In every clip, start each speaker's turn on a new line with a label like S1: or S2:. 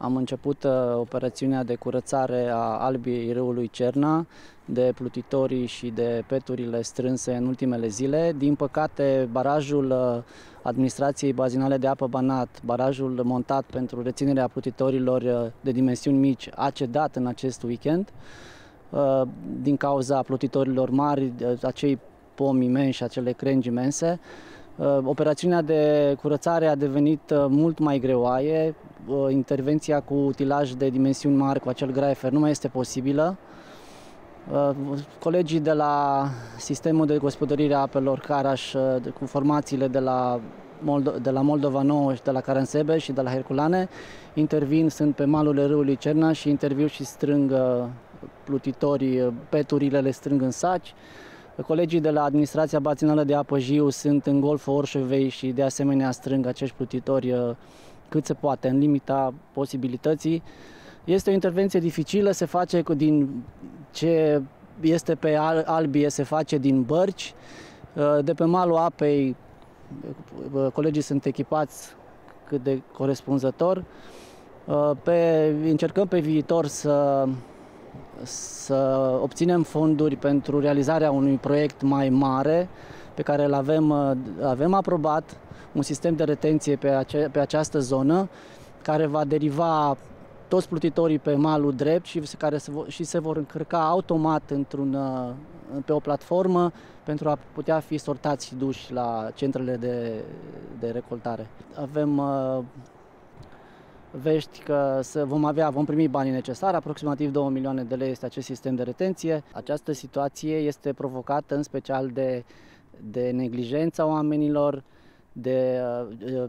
S1: Am început uh, operațiunea de curățare a albiei râului Cerna de plutitorii și de peturile strânse în ultimele zile. Din păcate, barajul uh, administrației bazinale de apă Banat, barajul montat pentru reținerea plutitorilor uh, de dimensiuni mici, a cedat în acest weekend din cauza plutitorilor mari, acei pomi imensi, acele crengi imense. Operațiunea de curățare a devenit mult mai greoaie, intervenția cu utilaj de dimensiuni mari, cu acel graifer, nu mai este posibilă. Colegii de la sistemul de gospodărire a apelor Caraș, cu formațiile de la, Moldo- de la Moldova Nouă și de la Caransebe și de la Herculane, intervin, sunt pe malul râului Cerna și interviu și strâng plutitorii, peturile le strâng în saci. Colegii de la Administrația Baținală de Apă Jiu sunt în Golful Orșovei și de asemenea strâng acești plutitori cât se poate, în limita posibilității. Este o intervenție dificilă, se face cu din ce este pe albie, se face din bărci. Uh, de pe malul apei, uh, colegii sunt echipați cât de corespunzător. Uh, pe, încercăm pe viitor să, să obținem fonduri pentru realizarea unui proiect mai mare pe care îl avem, avem aprobat un sistem de retenție pe, ace- pe această zonă care va deriva toți plutitorii pe malul drept și care se vor, și se vor încărca automat într-un, uh, pe o platformă pentru a putea fi sortați și duși la centrele de, de recoltare. Avem uh, vești că să vom avea, vom primi banii necesari, aproximativ 2 milioane de lei este acest sistem de retenție. Această situație este provocată în special de, de neglijența oamenilor, de uh,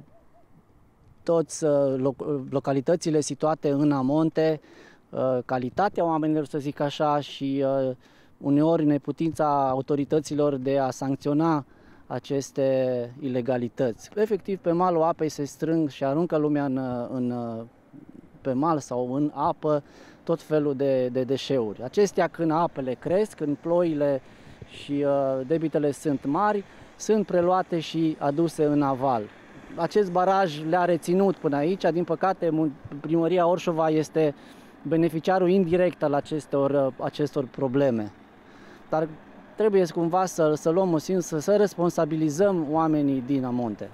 S1: toți uh, localitățile situate în amonte, uh, calitatea oamenilor, să zic așa, și uneori neputința autorităților de a sancționa aceste ilegalități. Efectiv, pe malul apei se strâng și aruncă lumea în, în, pe mal sau în apă tot felul de, de deșeuri. Acestea, când apele cresc, când ploile și uh, debitele sunt mari, sunt preluate și aduse în aval. Acest baraj le-a reținut până aici, din păcate primăria Orșova este beneficiarul indirect al acestor, acestor probleme. Dar trebuie cumva să, să luăm o simț, să, să responsabilizăm oamenii din Amonte.